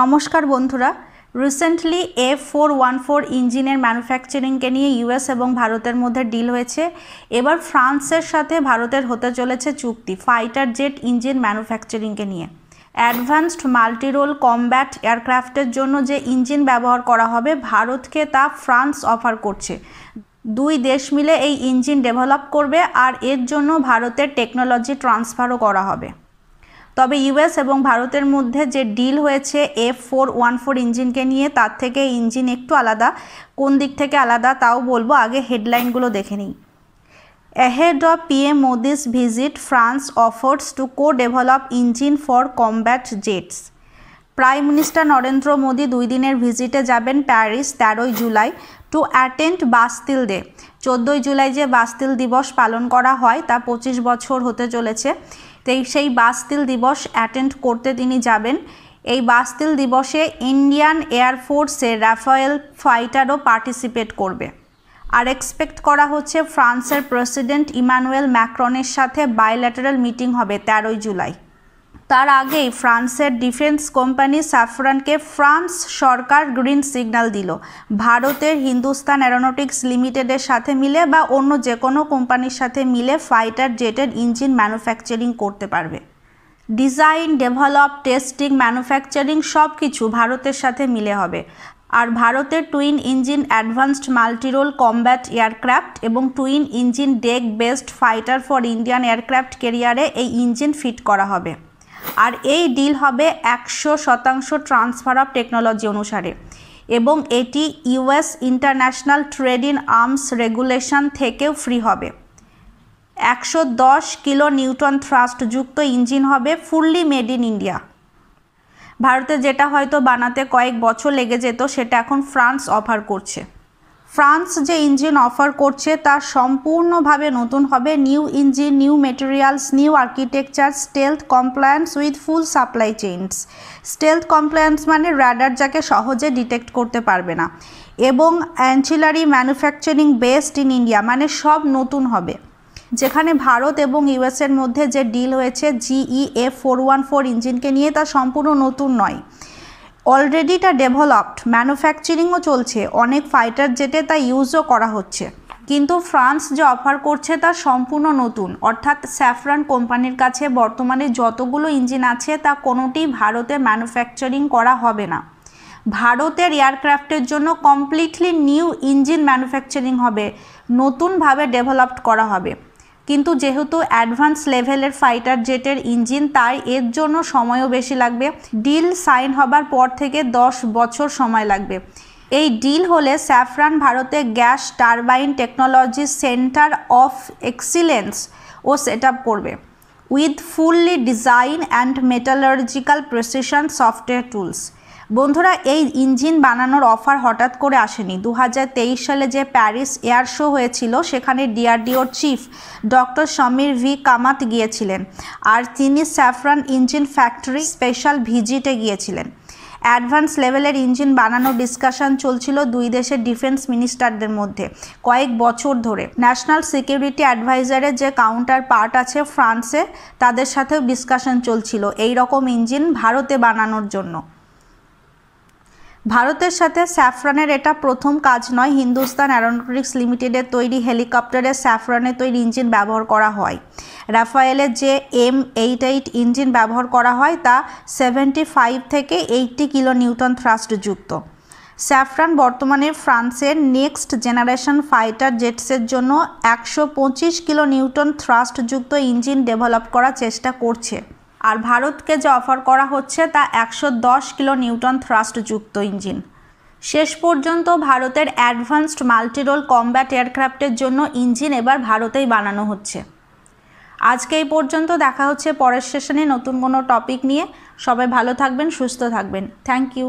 নমস্কার বন্ধুরা। রিসেন্টলি এ four one four ইঞ্জিনের ম্যানুফ্যাকচারিংকে নিয়ে ইউএস এবং ভারতের মধ্যে ডিল হয়েছে। এবার ফ্রান্সের সাথে ভারতের হতে চলেছে চুক্তি ফাইটার জেট ইঞ্জিন ম্যানুফ্যাকচারিংকে নিয়ে। অ্যাডভান্সড মাল্টিরোল কমব্যাট এয়ারক্রাফটের জন্য যে ইঞ্জিন ব্যবহার করা হবে, ভারতকে তা ফ্রান্স অফার করছে। দুই দেশ মিলে এই ইঞ্জিন ডেভেলপ করবে আর এর জন্য ভারতের টেকনোলজি ট্রান্সফারও করা হবে। তবে ইউএস এবং ভারতের মধ্যে যে ডিল হয়েছে এফ ফোর ওয়ান ফোর ইঞ্জিনকে নিয়ে, তার থেকে ইঞ্জিন একটু আলাদা। কোন দিক থেকে আলাদা তাও বলব, আগে হেডলাইনগুলো দেখে নিই। Ahead of PM Modi's visit France offers to co develop engine for combat jets prime minister Narendra Modi দুই দিনের ভিজিটে যাবেন প্যারিস তেরোই July to attend Bastille day চোদ্দোই জুলাই যে বাস্তিল দিবস পালন করা হয়, তা পঁচিশ বছর হতে চলেছে। তো সেই বাস্তিল দিবস অ্যাটেন্ড করতে তিনি যাবেন। এই বাস্তিল দিবসে ইন্ডিয়ান এয়ারফোর্সে রাফায়েল ফাইটারও পার্টিসিপেট করবে। আর এক্সপেক্ট করা হচ্ছে ফ্রান্সের প্রেসিডেন্ট ইমানুয়েল ম্যাক্রনের সাথে বাইল্যাটারাল মিটিং হবে তেরোই জুলাই। তার আগেই ফ্রান্সের ডিফেন্স কোম্পানি স্যাফরানকে ফ্রান্স সরকার গ্রিন সিগন্যাল দিল। ভারতের হিন্দুস্তান অ্যারোনটিক্স লিমিটেডের সাথে মিলে বা অন্য যে কোনো কোম্পানির সাথে মিলে ফাইটার জেটের ইঞ্জিন ম্যানুফ্যাকচারিং করতে পারবে। ডিজাইন, ডেভেলপ, টেস্টিং, ম্যানুফ্যাকচারিং সব কিছু ভারতের সাথে মিলে হবে। আর ভারতের twin engine advanced multirole combat aircraft এবং twin engine deck based fighter for Indian aircraft কেরিয়ারে এই ইঞ্জিন ফিট করা হবে। আর এই ডিল হবে একশো শতাংশ ট্রান্সফার অফ টেকনোলজি অনুসারে। এবং এটি US international trade in arms regulation থেকেও ফ্রি হবে। একশো দশ কিলো নিউটন থ্রাস্টযুক্ত ইঞ্জিন হবে ফুললি মেড ইন ইন্ডিয়া ভারতে যেটা হয়তো বানাতে কয়েক বছর লেগে যেত, সেটা এখন ফ্রান্স অফার করছে। ফ্রান্স যে ইঞ্জিন অফার করছে, তা সম্পূর্ণভাবে নতুন হবে। New engine, new materials, new architecture, stealth compliance with full supply chains. Stealth compliance মানে র্যাডার যাকে সহজে ডিটেক্ট করতে পারবে না। এবং ancillary manufacturing based in India মানে সব নতুন হবে। যেখানে ভারত এবং ইউএসের মধ্যে যে ডিল হয়েছে GE F four one four ইঞ্জিনকে নিয়ে, তা সম্পূর্ণ নতুন নয়। অলরেডি এটা ডেভেলপড ম্যানুফ্যাকচারিংও চলছে, অনেক ফাইটার জেটে তা ইউজও করা হচ্ছে। কিন্তু ফ্রান্স যে অফার করছে তা সম্পূর্ণ নতুন, অর্থাৎ স্যাফরান কোম্পানির কাছে বর্তমানে যতগুলো ইঞ্জিন আছে তা কোনোটি ভারতে ম্যানুফ্যাকচারিং করা হবে না। ভারতের এয়ারক্রাফটের জন্য কমপ্লিটলি নিউ ইঞ্জিন ম্যানুফ্যাকচারিং হবে, নতুনভাবে ডেভেলপড করা হবে। কিন্তু যেহেতু অ্যাডভান্স লেভেলের ফাইটার জেটের ইঞ্জিন, তাই এর জন্য সময়ও বেশি লাগবে। ডিল সাইন হবার পর থেকে দশ বছর সময় লাগবে। এই ডিল হলে স্যাফরান ভারতে gas turbine technology centre of excellence O set করবে। With fully design and metallurgical precision software tools. বন্ধুরা, এই ইঞ্জিন বানানোর অফার হঠাৎ করে আসেনি। দু হাজার তেইশ সালে যে প্যারিস এয়ার শো হয়েছিল, সেখানে ডিআরডিওর chief doctor Samir V Kamat গিয়েছিলেন আর তিনি স্যাফরান ইঞ্জিন ফ্যাক্টরি স্পেশাল ভিজিটে গিয়েছিলেন। অ্যাডভান্স লেভেলের ইঞ্জিন বানানোর ডিসকাশন চলছিল দুই দেশের ডিফেন্স মিনিস্টারদের মধ্যে কয়েক বছর ধরে। ন্যাশনাল সিকিউরিটি অ্যাডভাইজারের যে কাউন্টার পার্ট আছে ফ্রান্সে, তাদের সাথেও ডিসকাশন চলছিল এই রকম ইঞ্জিন ভারতে বানানোর জন্য। ভারতের সাথে স্যাফরানের এটা প্রথম কাজ নয়। হিন্দুস্তান অ্যারোনটিক্স লিমিটেডের তৈরি হেলিকপ্টারে স্যাফরানের তৈরি ইঞ্জিন ব্যবহার করা হয়। রাফায়েলের যে এম এইট এইট ইঞ্জিন ব্যবহার করা হয়, তা সেভেন্টি ফাইভ থেকে এইটটি কিলো নিউটন থ্রাস্টযুক্ত স্যাফরান বর্তমানে ফ্রান্সের নেক্সট জেনারেশন ফাইটার জেটসের জন্য একশো পঁচিশ কিলো নিউটন থ্রাস্টযুক্ত ইঞ্জিন ডেভেলপ করার চেষ্টা করছে। আর ভারতকে যে অফার করা হচ্ছে তা একশো দশ কিলো নিউটন থ্রাস্টযুক্ত ইঞ্জিন। শেষ পর্যন্ত ভারতের অ্যাডভান্সড মাল্টিরোল কমব্যাট এয়ারক্রাফটের জন্য ইঞ্জিন এবার ভারতেই বানানো হচ্ছে। আজকে এই পর্যন্ত দেখা হচ্ছে পরের সেশনে নতুন কোনো টপিক নিয়ে। সবাই ভালো থাকবেন, সুস্থ থাকবেন। Thank you